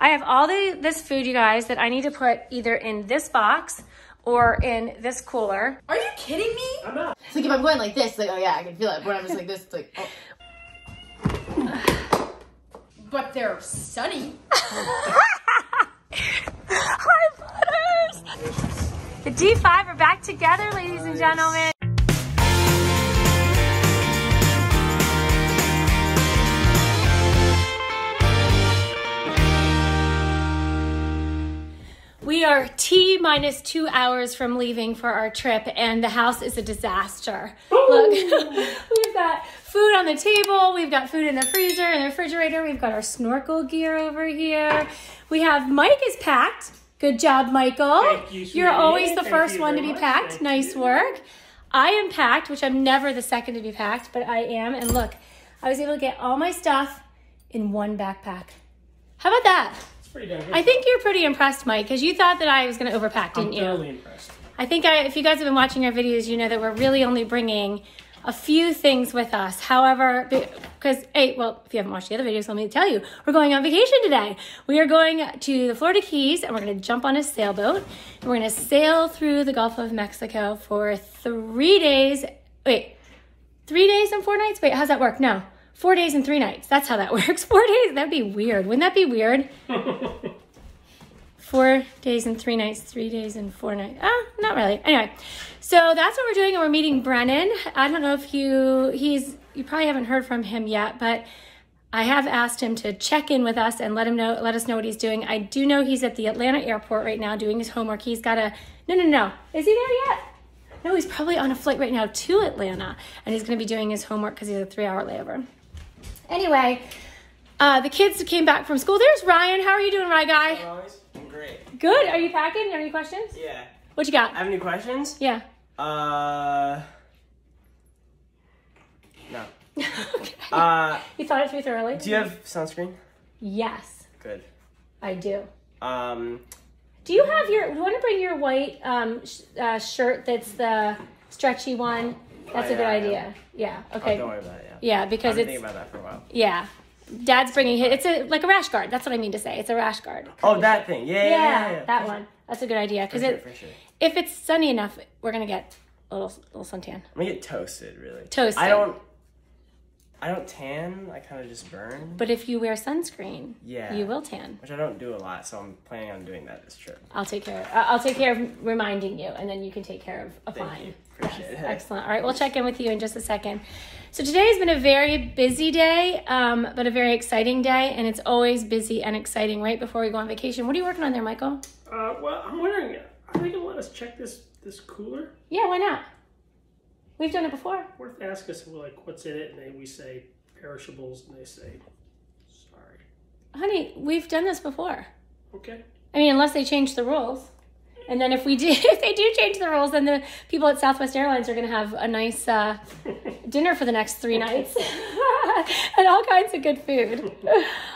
I have all the this food, you guys, that I need to put either in this box or in this cooler. Are you kidding me? I'm not. It's like if I'm going like this, like oh yeah, I can feel it. But when I'm just like this, it's like oh. But they're sunny. Hi, Butters! The D5 are back together, ladies and gentlemen. We are T minus two hours from leaving for our trip, and the house is a disaster. Look, we've got food on the table, we've got food in the freezer and the refrigerator, we've got our snorkel gear over here. We have Mike is packed. Good job, Michael. Thank you, You're always the Thank first one to be much. packed. Thank nice you. work. I am packed, which I'm never the second to be packed, but I am. And look, I was able to get all my stuff in one backpack. How about that? It's pretty good. I think you're pretty impressed, Mike, because you thought that I was going to overpack, I'm didn't you? thoroughly impressed. I think I, if you guys have been watching our videos, you know that we're really only bringing a few things with us. However, because, hey, well, if you haven't watched the other videos, let me tell you, we're going on vacation today. We are going to the Florida Keys and we're going to jump on a sailboat and we're going to sail through the Gulf of Mexico for three days. Wait, three days and four nights? Wait, how's that work? No, four days and three nights. That's how that works. Four days? That'd be weird. Wouldn't that be weird? four days and three nights, three days and four nights. Ah, not really. Anyway, so that's what we're doing, and we're meeting Brennan. I don't know if you he's you probably haven't heard from him yet, but I have asked him to check in with us and let him know let us know what he's doing. I do know he's at the Atlanta airport right now doing his homework. He's got a no no no. Is he there yet? No, he's probably on a flight right now to Atlanta, and he's going to be doing his homework because he's a three-hour layover. Anyway, uh, the kids came back from school. There's Ryan. How are you doing, Ryan guy? Always I'm great. Good. Are you packing? You have any questions? Yeah. What you got? Have any questions? Yeah. Uh. No. okay. Uh, you thought it through thoroughly? do you have sunscreen? Yes, Good. I do. Um, Do you have your? Do you want to bring your white um, sh- uh, shirt? That's the stretchy one. That's Oh, a good yeah, I idea. Yeah. oh, Okay. don't worry about it. Yeah. yeah, I've because been it's thinking about that for a while. yeah. Dad's bringing his. It's a like a rash guard. That's what I mean to say. It's a rash guard. Oh, that thing. Yeah, yeah, Yeah, that one. That's a good idea because sure, it for sure. if it's sunny enough, we're gonna get a little little suntan. I'm gonna get toasted, really. Toasted. I don't. I don't tan. I kind of just burn. But if you wear sunscreen, Yeah. you will tan. Which I don't do a lot, so I'm planning on doing that this trip. I'll take care. uh, I'll take care of reminding you, and then you can take care of Thank applying. you. Appreciate it. Excellent. All right, we'll check in with you in just a second. So today has been a very busy day, um, but a very exciting day, and it's always busy and exciting right before we go on vacation. What are you working on there, Michael? Uh, well, I'm wondering, are they gonna let us check this this cooler? Yeah, why not? We've done it before. If they ask us like what's in it, and then we say perishables, and they say sorry. Honey, we've done this before. Okay. I mean, unless they change the rules. And then if we do, if they do change the rules, then the people at Southwest Airlines are going to have a nice uh, dinner for the next three nights and all kinds of good food.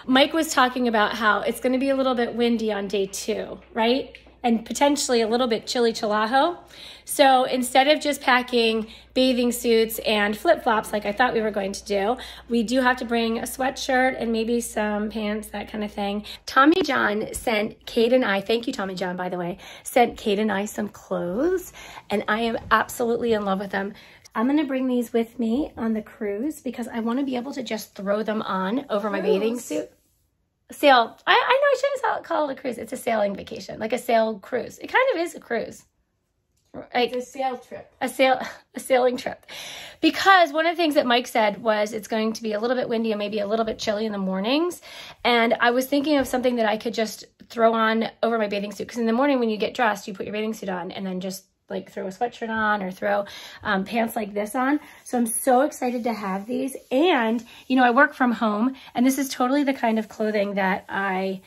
Mike was talking about how it's going to be a little bit windy on day two, right? And potentially a little bit chilly chillajo. So instead of just packing bathing suits and flip flops like I thought we were going to do, we do have to bring a sweatshirt and maybe some pants, that kind of thing. Tommy John sent Kate and I, thank you, Tommy John, by the way, sent Kate and I some clothes, and I am absolutely in love with them. I'm gonna bring these with me on the cruise because I wanna be able to just throw them on over my bathing suit. Sail, I, I know I shouldn't call it a cruise. It's a sailing vacation, like a sail cruise. It kind of is a cruise. Like, It's a sail trip. a sail a sailing trip because one of the things that mike said was it's going to be a little bit windy and maybe a little bit chilly in the mornings and i was thinking of something that i could just throw on over my bathing suit because in the morning when you get dressed you put your bathing suit on and then just like throw a sweatshirt on or throw um, pants like this on so i'm so excited to have these and you know i work from home and this is totally the kind of clothing that i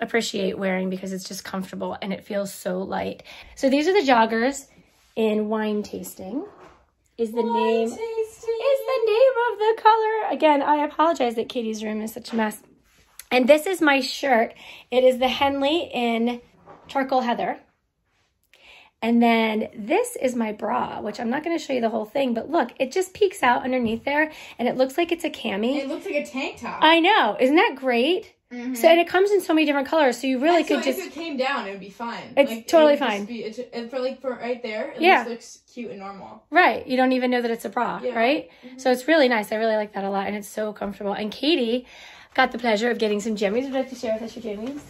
appreciate wearing because it's just comfortable and it feels so light. So these are the joggers in wine tasting. Is the name is the name of the color. Again, I apologize that Katie's room is such a mess. And this is my shirt. It is the Henley in charcoal heather. And then this is my bra, which I'm not going to show you the whole thing, but look, it just peeks out underneath there and it looks like it's a cami. It looks like a tank top. I know. Isn't that great? Mm-hmm. So and it comes in so many different colors, so you really And so could just if it came down, it would be fine. It's it totally just fine. Be, it, and for like for right there, it Yeah. just looks cute and normal. right. You don't even know that it's a bra, Yeah. right? Mm-hmm. So it's really nice. I really like that a lot, and it's so comfortable. And Katie got the pleasure of getting some jammies. Would you like to share with us your jammies?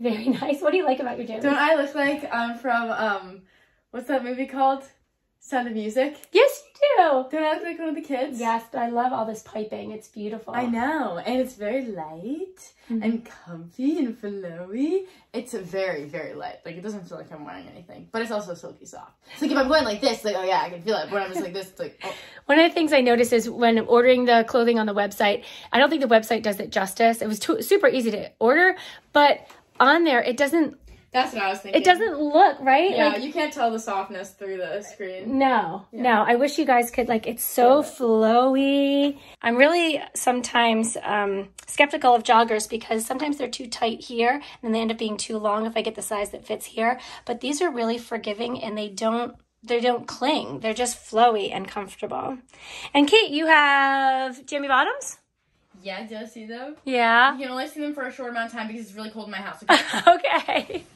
Very nice. What do you like about your jammies? Don't I look like I'm from um, what's that movie called? Sound of Music. yes, you do. Don't I look like one of the kids? Yes, but I love all this piping. It's beautiful. I know, and it's very light and comfy and flowy. It's very, very light. Like it doesn't feel like I'm wearing anything, but it's also silky soft. It's like if I'm going like this, like oh yeah, I can feel it. But when I'm just like this, it's like oh, One of the things I noticed is when ordering the clothing on the website, I don't think the website does it justice. It was too, super easy to order, but on there it doesn't that's what I was thinking. it doesn't look right. Yeah, Like you can't tell the softness through the screen. no, no. I wish you guys could like it's so flowy. I'm really sometimes um, skeptical of joggers because sometimes they're too tight here and then they end up being too long if I get the size that fits here. But these are really forgiving and they don't they don't cling. They're just flowy and comfortable. And Kate, you have jammy bottoms? Yeah, do you see them? Yeah. You can only see them for a short amount of time because it's really cold in my house. okay.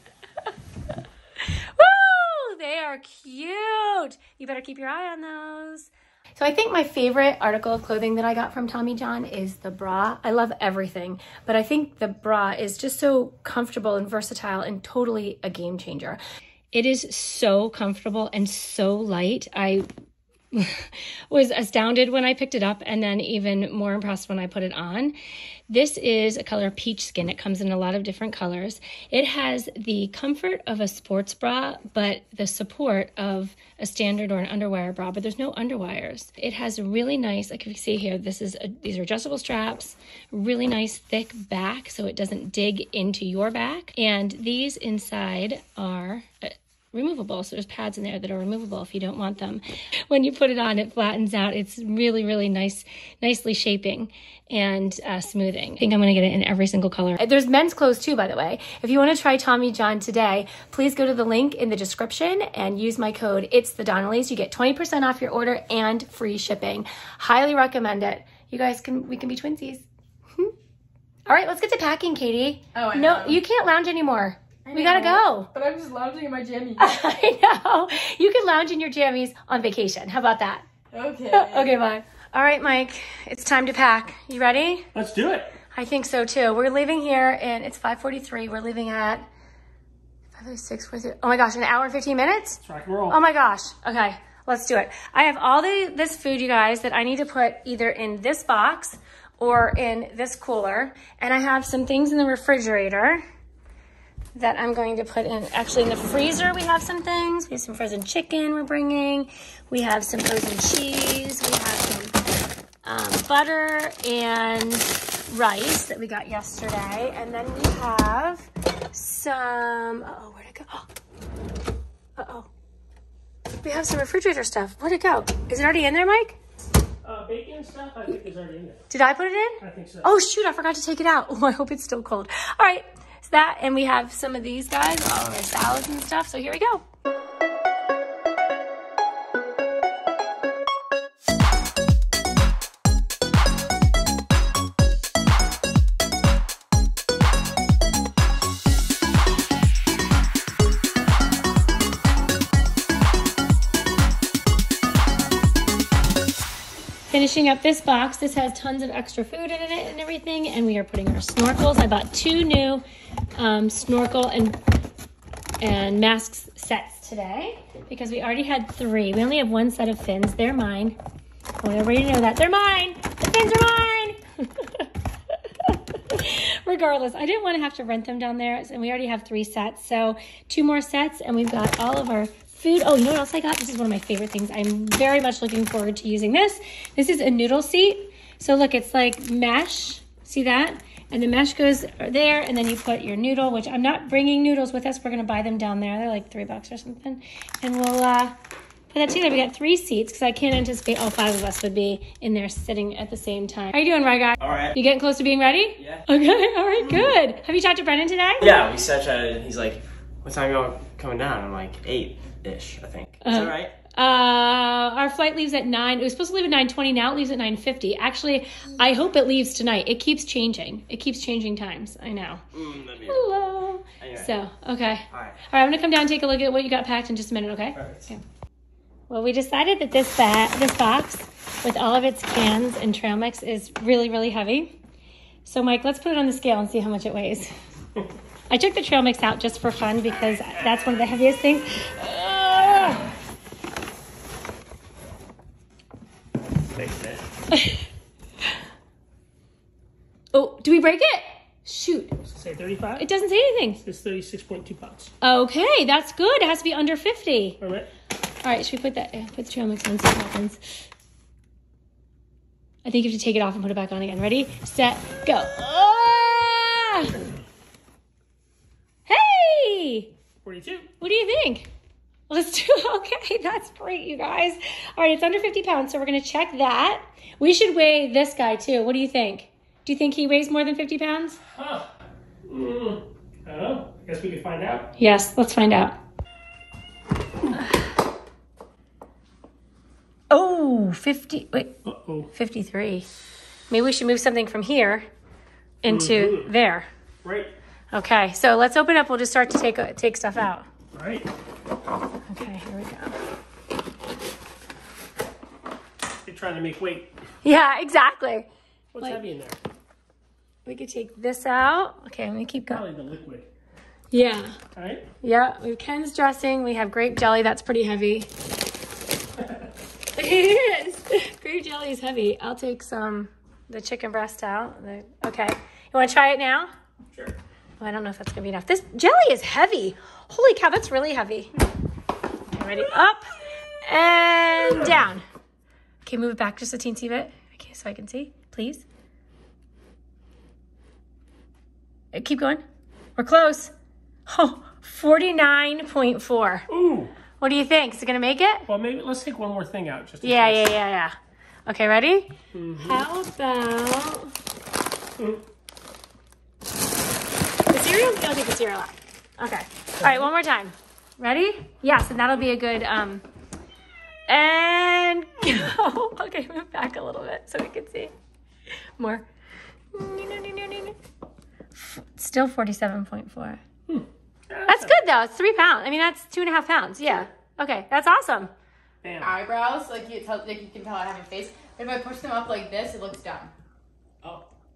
Woo! They are cute. You better keep your eye on those. So I think my favorite article of clothing that I got from Tommy John is the bra. I love everything, but I think the bra is just so comfortable and versatile and totally a game changer. It is so comfortable and so light. I was astounded when I picked it up and then even more impressed when I put it on. This is a color peach skin. It comes in a lot of different colors. It has the comfort of a sports bra, but the support of a standard or an underwire bra, but there's no underwires. It has a really nice, like if you see here, this is a, these are adjustable straps, really nice thick back so it doesn't dig into your back. And these inside are uh, removable. So there's pads in there that are removable if you don't want them. When you put it on, it flattens out. It's really, really nice, nicely shaping and uh, smoothing. I think I'm going to get it in every single color. There's men's clothes too, by the way. If you want to try Tommy John today, please go to the link in the description and use my code It's the Donnellys. You get 20% off your order and free shipping. Highly recommend it. You guys can we can be twinsies. All right, let's get to packing, Katie. Oh, I no, know. you can't lounge anymore. We gotta go. But I'm just lounging in my jammies. I know. You can lounge in your jammies on vacation. How about that? okay. Okay, bye. All right, Mike, it's time to pack. You ready? Let's do it. I think so too. We're leaving here and it's 5:43. We're leaving at 5:06. Oh my gosh, an hour and 15 minutes? Let's rock and roll. Oh my gosh. Okay, let's do it. I have all the this food, you guys, that I need to put either in this box or in this cooler, and I have some things in the refrigerator that I'm going to put in. Actually, in the freezer, we have some things. We have some frozen chicken we're bringing. We have some frozen cheese. We have some um, butter and rice that we got yesterday. And then we have some, uh-oh, where'd it go? Uh-oh. We have some refrigerator stuff. Where'd it go? Is it already in there, Mike? Uh, bacon stuff, I think is already in there. Did I put it in? I think so. Oh shoot, I forgot to take it out. Oh, I hope it's still cold. All right, that, and we have some of these guys, all of our salads and stuff. So here we go. Finishing up this box, this has tons of extra food in it and everything, and we are putting our snorkels. I bought two new um, snorkel and and masks sets today because we already had three. We only have one set of fins. They're mine. I want everybody to know that they're mine. The fins are mine. Regardless, I didn't want to have to rent them down there, and we already have three sets. So two more sets, and we've got all of our food. Oh, you know what else I got? This is one of my favorite things. I'm very much looking forward to using this. This is a noodle seat. So look, it's like mesh. See that? And the mesh goes there, and then you put your noodle, which I'm not bringing noodles with us. We're going to buy them down there. They're like three bucks or something. And we'll uh, put that together. We got three seats because I can't anticipate all five of us would be in there sitting at the same time. How are you doing, Ryan guy? All right. You getting close to being ready? Yeah. Okay, all right, good. Have you talked to Brennan today? Yeah, we said uh, he's like, what time y'all coming down? I'm like, eight ish, I think. Is Uh, that right? Uh, our flight leaves at nine. It was supposed to leave at nine twenty. Now it leaves at nine fifty. Actually, I hope it leaves tonight. It keeps changing. It keeps changing times. I know. Mm, Hello. Anyway. So okay. All right. All right, I'm gonna come down and take a look at what you got packed in just a minute. Okay. Perfect. Okay. Well, we decided that this bag, this box, with all of its cans and trail mix, is really, really heavy. So, Mike, let's put it on the scale and see how much it weighs. I took the trail mix out just for fun because that's one of the heaviest things. Oh, do we break it? Shoot, Say 35? it doesn't say anything. It's 36.2 pounds. Okay, that's good. It has to be under 50. All right. All right, should we put that? Put the trail mix on, see what happens. I think you have to take it off and put it back on again. Ready, set, go. Ah! Hey, 42. what do you think? Let's do okay. That's great, you guys. All right, it's under 50 pounds, so we're gonna check that. We should weigh this guy too. What do you think? Do you think he weighs more than 50 pounds? Huh. Mm, I don't know. I guess we could find out. Yes, let's find out. Oh, 50. Wait, Uh-oh. 53. Maybe we should move something from here into there. Right. Okay, so let's open up. We'll just start to take uh, take stuff out. All right. Okay, here we go. You're trying to make weight. Yeah, exactly. What's Like- heavy in there? We could take this out. Okay, let me keep going. Probably the liquid. Yeah, All right. yeah. We have Ken's dressing. We have grape jelly. That's pretty heavy. it is. Grape jelly is heavy. I'll take some the chicken breast out. Okay, you want to try it now? Oh, I don't know if that's gonna be enough. This jelly is heavy. Holy cow, that's really heavy. Okay, ready? Up and down. Okay, move it back just a teensy bit. Okay, so I can see, please. Uh, Keep going. We're close. Oh, 49.4. Ooh. What do you think? Is it gonna make it? Well, maybe let's take one more thing out. Just Yeah, case. yeah, yeah, yeah. Okay, ready? How about the cereal? I'll take the cereal out. Okay. All right, one more time. Ready? Yes, and that'll be a good um. And go. Okay, move back a little bit so we can see more. Still forty-seven point four. That's good though. It's three pounds. I mean, that's two and a half pounds. Yeah. Okay, that's awesome. Bam. Eyebrows, like you tell, like you can tell I have a face. If I push them up like this, it looks dumb.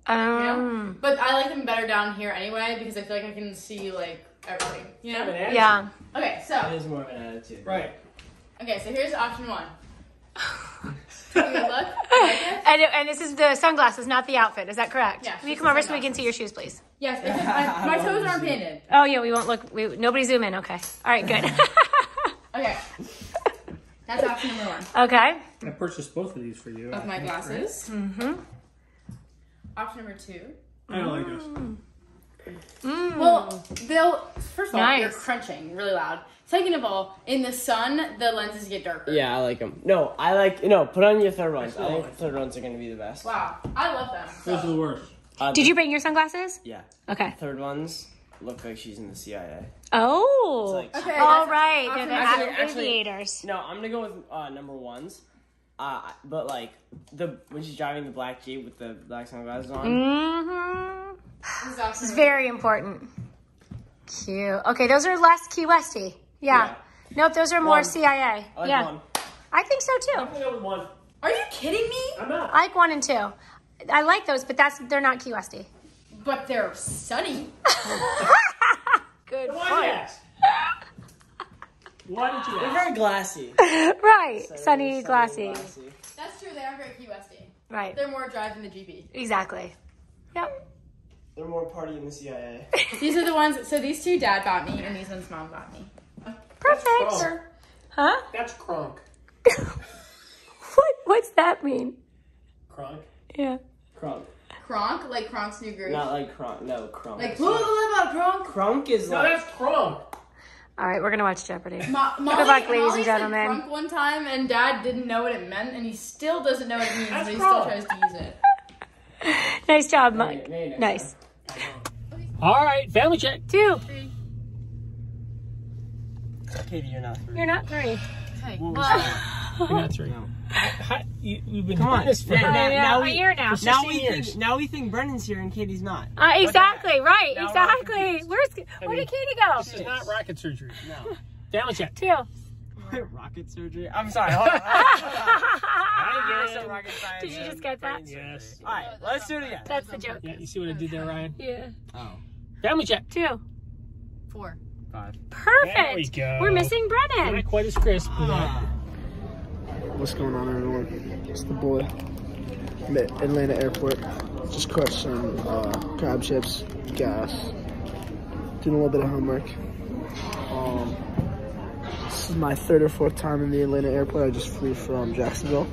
Oh. You know? Um. But I like them better down here anyway because I feel like I can see like everything. You Have an know? Yeah. Okay, so it is more of an attitude. Right. okay, so here's option one. Take a look. Like this? And, and this is the sunglasses, not the outfit. Is that correct? Yeah, Will you just come over so we can see your shoes, please? Yes, because I, my toes aren't painted. Oh yeah, we won't look. We, nobody zoom in. Okay. All right. Good. Okay. That's option number one. okay. I purchased both of these for you. Of my glasses. Mm-hmm. Option number two. I don't like this. Mm. Well, they'll first of all, Nice. you're crunching really loud. Second of all, in the sun, the lenses get darker. Yeah, I like them. No, I like no. Put on your third ones. I think the third ones are gonna be the best. Wow, I love them. Those are the worst. Uh, Did the you bring your sunglasses? Yeah, Okay. third ones look like she's in the CIA. Oh. Like- Okay. All right. They're the Actually- actually- aviators. No, I'm gonna go with uh, number ones. Uh, but like the when she's driving the black jeep with the black sunglasses on. Mm-hmm. This is It's very important. Cute. Okay, those are less Key Westy. Yeah. Nope, those are more One. CIA. I like yeah. one. I think so too. I'm gonna with one. Are you kidding me? I'm not. I like one and two. I like those, but that's they're not Key Westy. But they're sunny. Good Why did you point. ask? Why did you They're very glassy. right. So Sunny, they're glassy. That's true. They are very Key Westy. Right. They're more dry than the GB. Exactly. Yep. They're more party in the CIA. These are the ones. So these two dad bought me, and these ones mom bought me. Perfect. Oh. Huh? That's crunk. What what's that mean? Crunk. Yeah. Crunk. Kronk, like Kronk's new groove. Not like crunk. No, crunk. like who about Kronk? crunk is No, like. that's Kronk. All right, we're gonna watch Jeopardy. Mo- Molly, luck, ladies and Molly said gentlemen. Kronk one time, and Dad didn't know what it meant, and he still doesn't know what it means, That's but he still tries to use it. nice job, Mike. maybe next Nice. All right, family check. Two. time. Katie, you're not. three. You're not three. Hey, Well, You're not three. No. How, you, we've been Come on. this for. Yeah, Uh, yeah, now a year now. Now we years. think now we think Brennan's here and Katie's not. Uh, exactly, right, Now exactly. confused. Where's I where mean, did Katie go? This is not rocket surgery. No. Family check. Two. rocket surgery. I'm sorry. Hold on. I get it. rocket science Did you just get that? Yes. All right, let's do it again. That's the joke. Yeah, you see what I did there, Ryan? Yeah. Oh, Family check. Two. four. five. Perfect. There we go. We're missing Brennan. Not quite as crisp, uh, Ah. What's going on, everyone? It's the boy. I'm at Atlanta Airport. Just caught some uh, crab chips, gas, doing a little bit of homework. Um, this is my third or fourth time in the Atlanta Airport. I just flew from Jacksonville,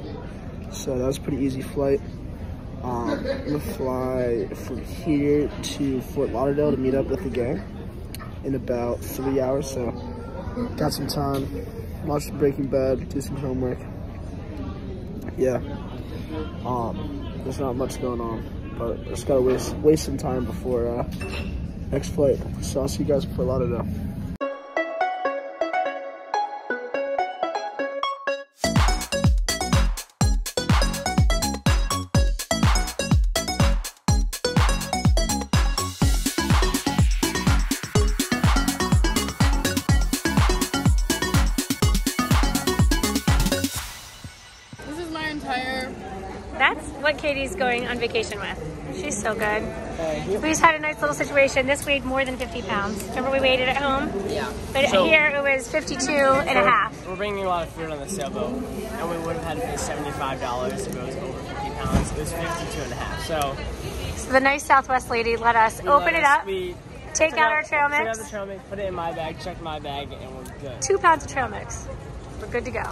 so that was a pretty easy flight. Um, I'm gonna fly from here to Fort Lauderdale to meet up with the gang in about three hours. So, got some time. Watch Breaking Bad, do some homework yeah. Um, there's not much going on, but just gotta waste waste some time before uh, next flight. So I'll see you guys before Lauderdale. Going on vacation with. She's so good. We just had a nice little situation. This weighed more than 50 pounds. Remember we weighed it at home? Yeah. But So- here it was 52 and a half. We're bringing a lot of food on the sailboat, and we would have had to pay seventy-five dollars if it was over fifty pounds. It was fifty-two and a half. So So the nice Southwest lady let us open let it us- up, We take took out our trail Took out mix, the trail mix, put it in my bag, check my bag, and we're good. two pounds of trail mix. We're good to go.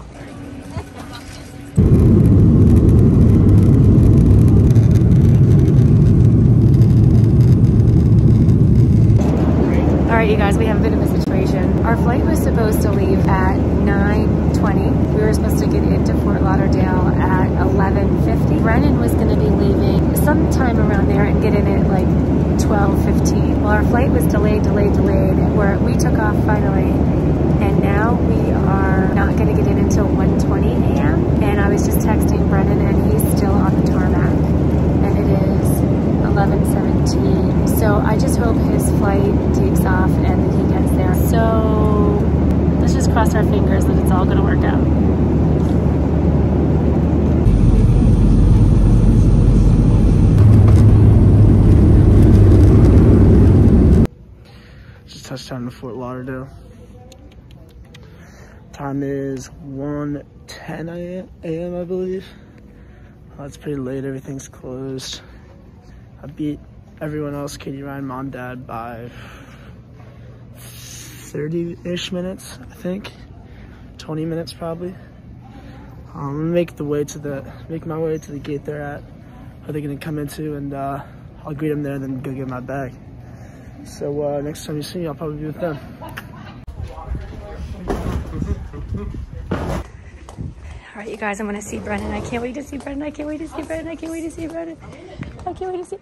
All right, you guys, we have a bit of a situation. Our flight was supposed to leave at 9.20. We were supposed to get into Fort Lauderdale at 11.50. Brennan was going to be leaving sometime around there and get in at like 12.15. Well, our flight was delayed, delayed, delayed, where we took off finally, and now we are not going to get in until 1.20 a.m. And I was just texting Brennan, and he's still on the tarmac, and it is 11.17. So I just hope his flight takes off and that he gets there. So let's just cross our fingers that it's all going to work out. Just touchdown to Fort Lauderdale. Time is 1.10 a.m. I believe. Oh, it's pretty late. Everything's closed. I beat everyone else, Katie, Ryan, mom, dad, by 30-ish minutes, I think. 20 minutes probably. Um, gonna make the way to the make my way to the gate they're at. Are they gonna come into and uh, I'll greet them there, and then go get my bag. So uh, next time you see me, I'll probably be with them. All right, you guys, I'm to see Brennan. I can't wait to see Brennan. I can't wait to see Brennan. I can't wait to see Brennan. I can't wait to see.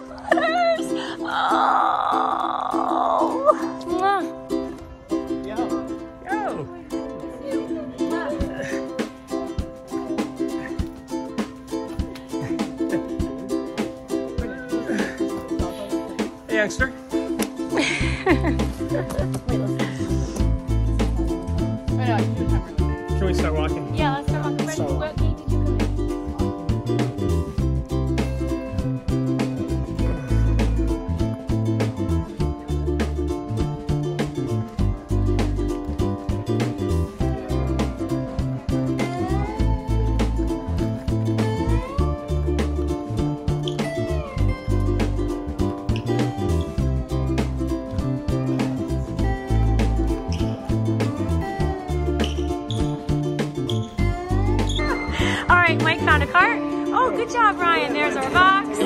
Hi, Butters. Oh. Mwah. Yo, yo. hey, youngster. I know, I can do a timer limit. Can we start walking? Yeah, let's start on the Brennan. What our box.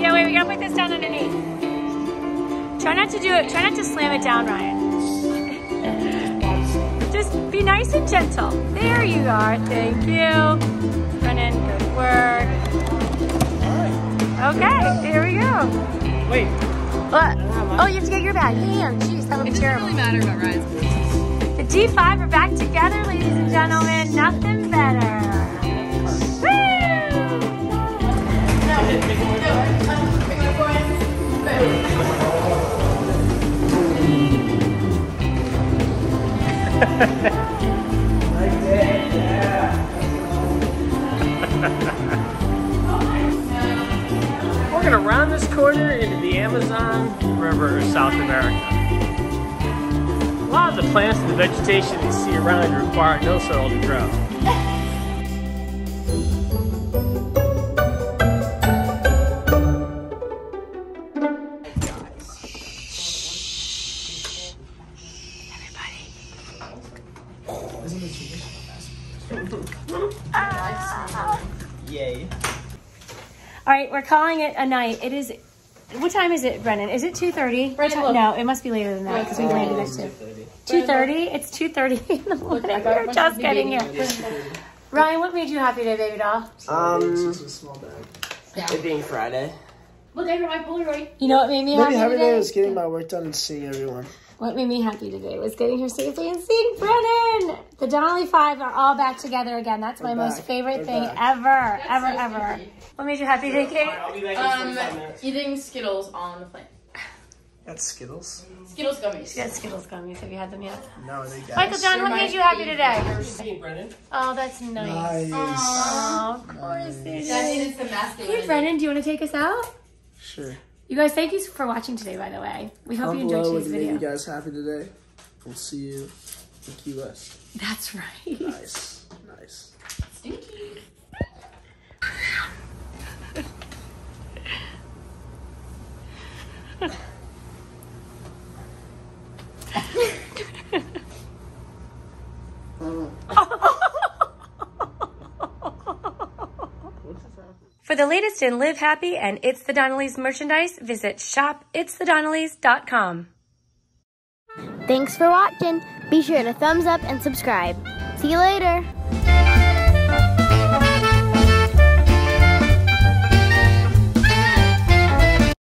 Yeah, wait, we gotta put this down underneath. Try not to do it. Try not to slam it down, Ryan. Just be nice and gentle. There you are. Thank you. Good work. Okay, here we go. Wait, What? Oh, you have to get your bag. Damn, jeez, that would be terrible. really matter what rides. The D5 are back together, ladies and gentlemen. Nothing better. We're gonna round this corner into the Amazon River, of South America. A lot of the plants and the vegetation you see around require no soil to grow. Calling it a night. It is. What time is it, Brennan? Is it two thirty? Brennan. No, it must be later than that because we landed at two. Two thirty. It's two thirty in the morning. I got a We're just getting here. Ryan, what made you happy today, baby doll? Um, It's a small bag. it being Friday. Look, I got my Polaroid. You know what made me Maybe happy happy today? day was getting my work done and seeing everyone. What made me happy today was getting here safely and seeing Brennan. The Donnelly Five are all back together again. That's my We're most back. favorite We're thing back. ever, ever, so ever. stinky. What made you happy today, Kate? I'll be back Um, eating Skittles on the plane. That's Skittles. Skittles gummies. Yes, Skittles gummies. Have you had them yet? No, they got Michael John, what They're made you happy today? Seeing Brennan. Oh, that's nice. Nice. Oh, of course it That is. needed some masculinity. Hey, Brennan, do you want to take us out? Sure. You guys, thank you for watching today, by the way. We hope you enjoyed today's video. you guys happy today. We'll see you in Key West. That's right. Nice. Nice. Stinky. The latest in Live Happy and It's the Donnellys merchandise, visit shopitsthedonnellys.com. Thanks for watching. Be sure to thumbs up and subscribe. See you later.